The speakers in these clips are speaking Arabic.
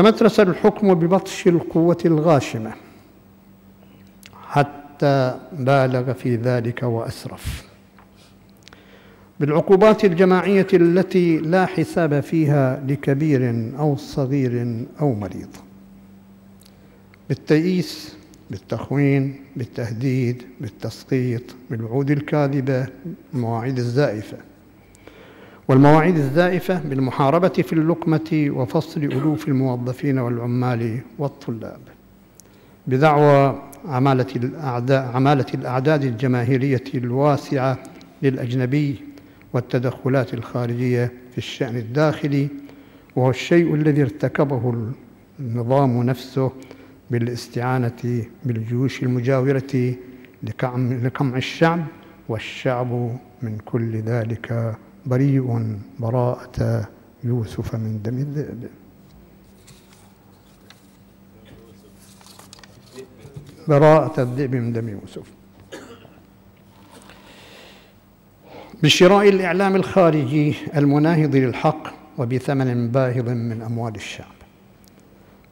وتمترس الحكم ببطش القوة الغاشمة حتى بالغ في ذلك وأسرف. بالعقوبات الجماعية التي لا حساب فيها لكبير أو صغير أو مريض. بالتيئيس بالتخوين بالتهديد بالتسقيط بالوعود الكاذبة المواعيد الزائفة. والمواعيد الزائفة بالمحاربة في اللقمة وفصل ألوف الموظفين والعمال والطلاب. بدعوى عمالة الأعداء عمالة الأعداد الجماهيرية الواسعة للأجنبي والتدخلات الخارجية في الشأن الداخلي وهو الشيء الذي ارتكبه النظام نفسه بالاستعانة بالجيوش المجاورة لقمع الشعب والشعب من كل ذلك بريء براءة يوسف من دم الذئب براءة الذئب من دم يوسف. بشراء الإعلام الخارجي المناهض للحق وبثمن باهظ من أموال الشعب.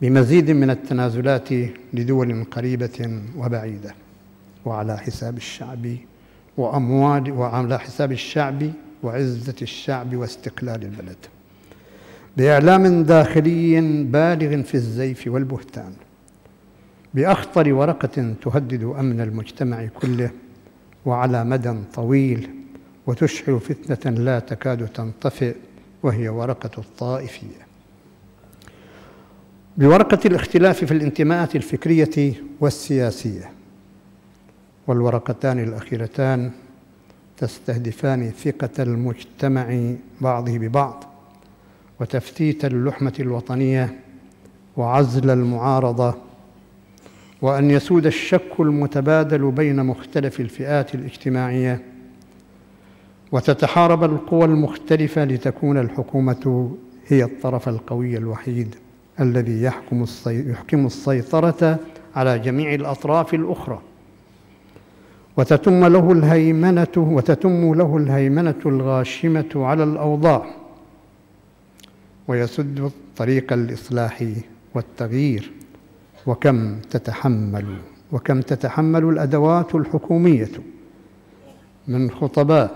بمزيد من التنازلات لدول قريبة وبعيدة وعلى حساب الشعب وأموال وعلى حساب الشعب وعزة الشعب واستقلال البلد. بإعلام داخلي بالغ في الزيف والبهتان. بأخطر ورقة تهدد أمن المجتمع كله وعلى مدى طويل وتشعل فتنة لا تكاد تنطفئ وهي ورقة الطائفية. بورقة الاختلاف في الانتماءات الفكرية والسياسية. والورقتان الأخيرتان تستهدفان ثقة المجتمع بعضه ببعض وتفتيت اللحمة الوطنية وعزل المعارضة وأن يسود الشك المتبادل بين مختلف الفئات الاجتماعية وتتحارب القوى المختلفة لتكون الحكومة هي الطرف القوي الوحيد الذي يحكم السيطرة على جميع الأطراف الأخرى. وتتم له الهيمنة وتتم له الهيمنة الغاشمة على الأوضاع ويسد طريق الإصلاح والتغيير وكم تتحمل وكم تتحمل الأدوات الحكومية من خطباء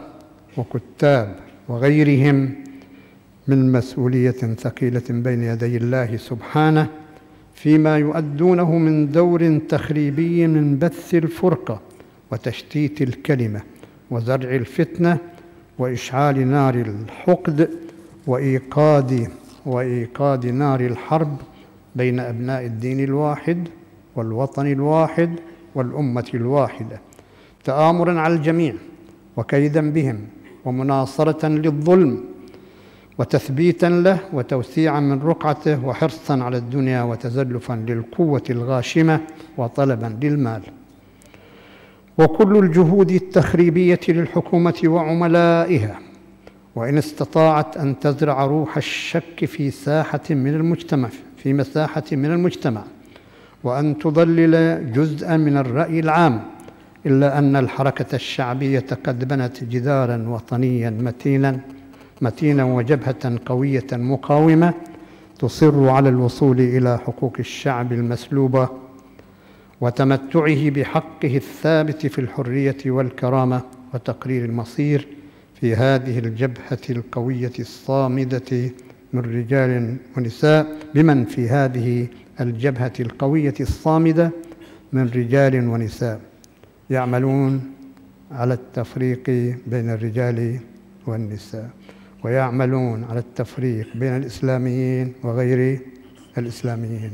وكتاب وغيرهم من مسؤولية ثقيلة بين يدي الله سبحانه فيما يؤدونه من دور تخريبي من بث الفرقة. وتشتيت الكلمة وزرع الفتنة وإشعال نار الحقد وإيقاد وإيقاد نار الحرب بين أبناء الدين الواحد والوطن الواحد والأمة الواحدة تآمرا على الجميع وكيدا بهم ومناصرة للظلم وتثبيتا له وتوسيعا من رقعته وحرصا على الدنيا وتزلفا للقوة الغاشمة وطلبا للمال. وكل الجهود التخريبية للحكومة وعملائها وإن استطاعت أن تزرع روح الشك في ساحة من المجتمع في مساحة من المجتمع وأن تضلل جزءا من الرأي العام إلا أن الحركة الشعبية قد بنت جدارا وطنيا متينا متينا وجبهة قوية مقاومة تصر على الوصول إلى حقوق الشعب المسلوبة وتمتعه بحقه الثابت في الحرية والكرامة وتقرير المصير في هذه الجبهة القوية الصامدة من رجال ونساء بمن في هذه الجبهة القوية الصامدة من رجال ونساء. يعملون على التفريق بين الرجال والنساء ويعملون على التفريق بين الإسلاميين وغير الإسلاميين.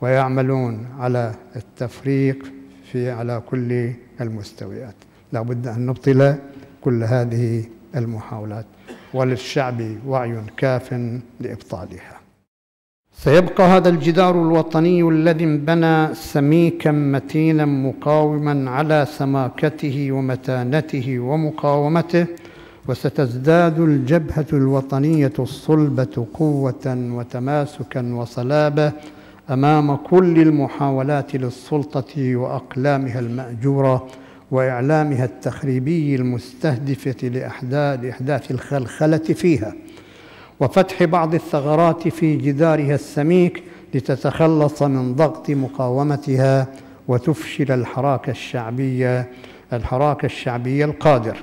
ويعملون على التفريق في على كل المستويات. لا بد أن نبطل كل هذه المحاولات وللشعب وعي كاف لإبطالها. سيبقى هذا الجدار الوطني الذي انبنى سميكا متينا مقاوما على سماكته ومتانته ومقاومته وستزداد الجبهة الوطنية الصلبة قوة وتماسكا وصلابة أمام كل المحاولات للسلطة وأقلامها المأجورة وإعلامها التخريبي المستهدفة لإحداث الخلخلة فيها. وفتح بعض الثغرات في جدارها السميك لتتخلص من ضغط مقاومتها وتفشل الحراك الشعبية الحراك الشعبي القادر.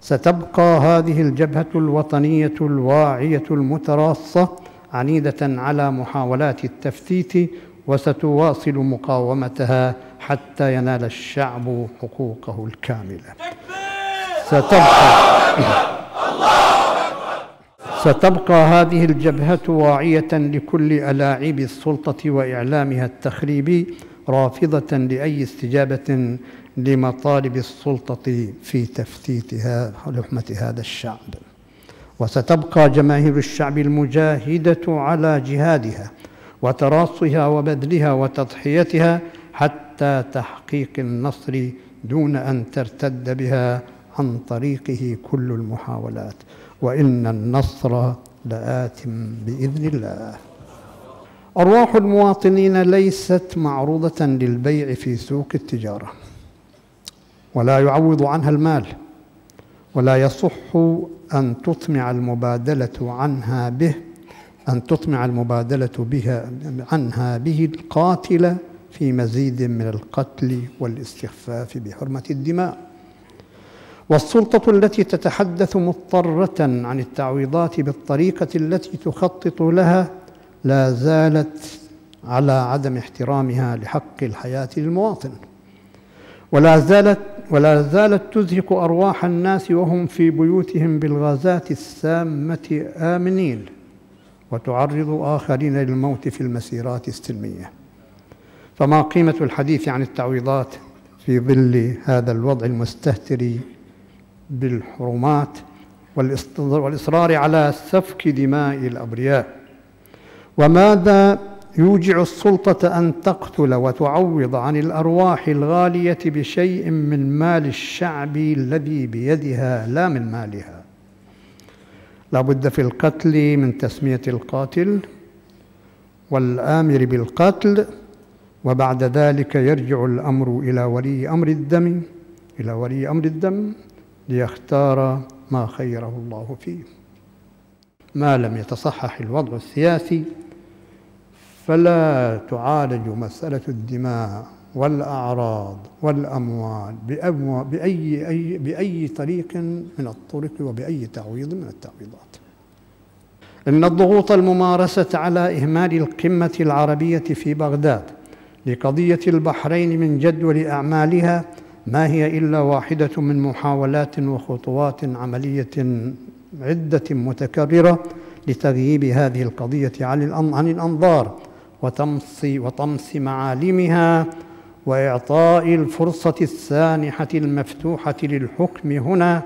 ستبقى هذه الجبهة الوطنية الواعية المتراصة عنيدة على محاولات التفتيت وستواصل مقاومتها حتى ينال الشعب حقوقه الكاملة. ستبقى ستبقى هذه الجبهة واعية لكل ألاعيب السلطة وإعلامها التخريبي رافضة لأي استجابة لمطالب السلطة في تفتيتها لحمة هذا الشعب. وستبقى جماهير الشعب المجاهدة على جهادها وتراصها وبذلها وتضحيتها حتى تحقيق النصر دون أن ترتد بها عن طريقه كل المحاولات. وإن النصر لآت بإذن الله. أرواح المواطنين ليست معروضة للبيع في سوق التجارة ولا يعوض عنها المال. ولا يصح أن تطمع المبادلة عنها به أن تطمع المبادلة بها عنها به القاتل في مزيد من القتل والاستخفاف بحرمة الدماء. والسلطة التي تتحدث مضطرة عن التعويضات بالطريقة التي تخطط لها لا زالت على عدم احترامها لحق الحياة للمواطن. ولا زالت ولا زالت تزهق أرواح الناس وهم في بيوتهم بالغازات السامة آمنين. وتعرض آخرين للموت في المسيرات السلمية. فما قيمة الحديث عن التعويضات في ظل هذا الوضع المستهتر بالحرمات والإصرار على سفك دماء الأبرياء؟ وماذا يوجع السلطة أن تقتل وتعوض عن الأرواح الغالية بشيء من مال الشعب الذي بيدها لا من مالها. لا بد في القتل من تسمية القاتل والآمر بالقتل وبعد ذلك يرجع الأمر إلى ولي أمر الدم إلى ولي أمر الدم ليختار ما خيره الله فيه. ما لم يتصحح الوضع السياسي فلا تعالج مسألة الدماء والأعراض والأموال بأي, أي بأي طريق من الطرق وبأي تعويض من التعويضات. إن الضغوط الممارسة على إهمال القمة العربية في بغداد لقضية البحرين من جدول أعمالها ما هي إلا واحدة من محاولات وخطوات عملية عدة متكررة لتغييب هذه القضية عن الأنظار وطمس وطمس معالمها وإعطاء الفرصة السانحة المفتوحة للحكم هنا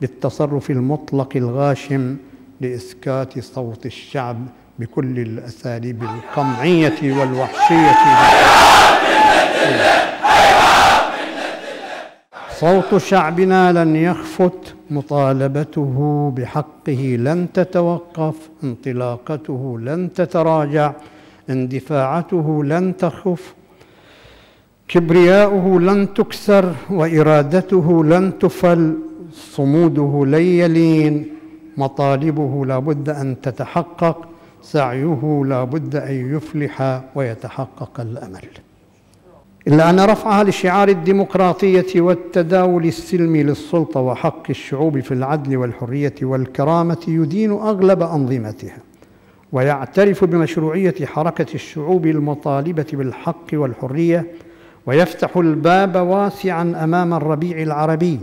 بالتصرف المطلق الغاشم لإسكات صوت الشعب بكل الأساليب القمعية والوحشية. صوت شعبنا لن يخفت مطالبته بحقه لن تتوقف انطلاقته لن تتراجع. اندفاعته لن تخف كبرياؤه لن تكسر وإرادته لن تفل صموده لن يلين مطالبه لا بد أن تتحقق سعيه لا بد أن يفلح ويتحقق الأمل. إلا أن رفعها لشعار الديمقراطية والتداول السلمي للسلطة وحق الشعوب في العدل والحرية والكرامة يدين أغلب أنظمتها. ويعترف بمشروعية حركة الشعوب المطالبة بالحق والحرية ويفتح الباب واسعا أمام الربيع العربي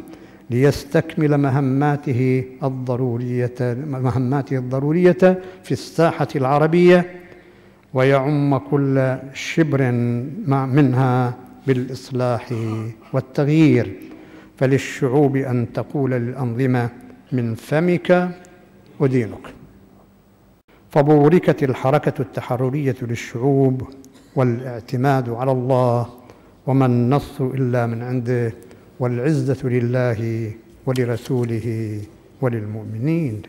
ليستكمل مهماته الضرورية مهماته الضرورية في الساحة العربية ويعم كل شبر منها بالإصلاح والتغيير. فللشعوب أن تقول للانظمه من فمك ادينك فبوركت الحركة التحررية للشعوب والاعتماد على الله وما النصر إلا من عنده والعزة لله ولرسوله وللمؤمنين.